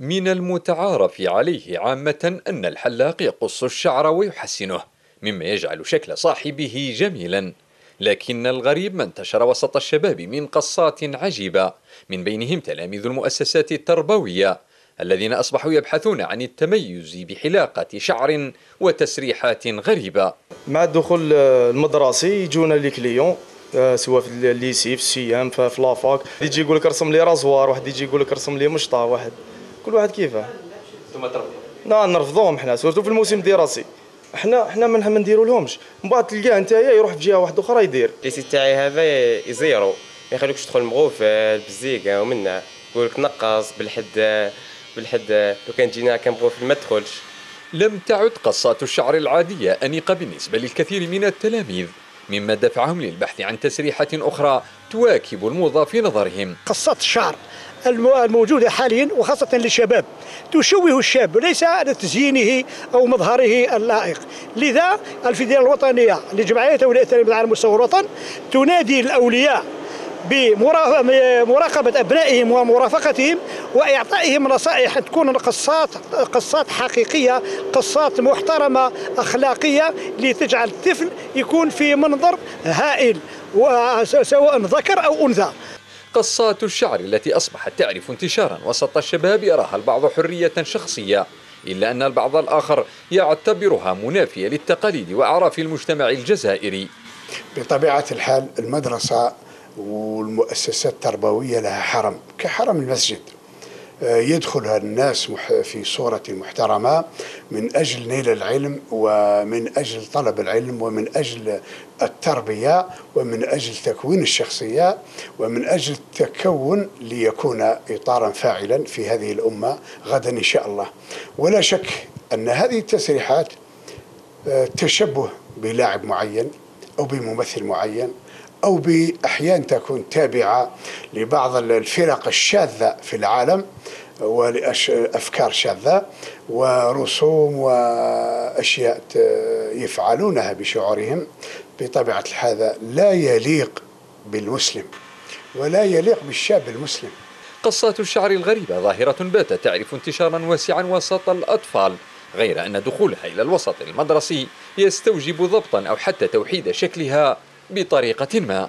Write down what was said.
من المتعارف عليه عامة أن الحلاق يقص الشعر ويحسنه مما يجعل شكل صاحبه جميلا لكن الغريب ما انتشر وسط الشباب من قصات عجيبة من بينهم تلاميذ المؤسسات التربوية الذين أصبحوا يبحثون عن التميز بحلاقة شعر وتسريحات غريبة مع الدخول المدرسي يجونا les clients آه، سواء في ال lycée في ال CEM في la fac يجي يقول لك رسم لي rasoir واحد يجي يقول لك رسم لي مشطه واحد كل واحد كيفاه ثم ترفضوا لا نرفضوهم حنا. surtout في الموسم الدراسي حنا حنا ما ما نديروا لهمش من بعد تلقاه انت يروح في جهة واحدة أخرى يدير. lycée تاعي هذا يزيرو. ما يخليكش تدخل مغوفل بالزيكا ومنها يقول لك نقص بالحد بالحد. لو كان جينا كان مغوفل ما تدخلش. لم تعد قصات الشعر العادية أنيقة بالنسبة للكثير من التلاميذ. مما دفعهم للبحث عن تسريحة أخرى تواكب الموضة في نظرهم قصات الشعر الموجودة حاليا وخاصة للشباب. تشوه الشاب وليس لتزيينه أو مظهره اللائق. لذا الفدية الوطنية لجمعية أولياء على مستوى الوطن تنادي الأولياء بمراقبة أبنائهم ومرافقتهم وإعطائهم نصائح تكون قصات قصات حقيقية قصات محترمة أخلاقية لتجعل الطفل يكون في منظر هائل سواء ذكر أو أنثى. قصات الشعر التي أصبحت تعرف انتشارا وسط الشباب يراها البعض حرية شخصية إلا أن البعض الآخر يعتبرها منافية للتقاليد وأعراف المجتمع الجزائري. بطبيعة الحال المدرسة والمؤسسات التربوية لها حرم كحرم المسجد. آه، يدخلها الناس في صورة محترمة من أجل نيل العلم ومن أجل طلب العلم ومن أجل التربية ومن أجل تكوين الشخصية ومن أجل التكون ليكون إطارا فاعلا في هذه الأمة غدا إن شاء الله. ولا شك أن هذه التسريحات آه، تشبه بلاعب معين أو بممثل معين أو بأحيان تكون تابعة لبعض الفرق الشاذة في العالم ولأفكار شاذة ورسوم وأشياء يفعلونها بشعورهم بطبيعة الحال لا يليق بالمسلم ولا يليق بالشاب المسلم. قصات الشعر الغريبة ظاهرة باتت تعرف انتشارا واسعا وسط الأطفال غير أن دخولها إلى الوسط المدرسي يستوجب ضبطا أو حتى توحيد شكلها. بطريقة ما.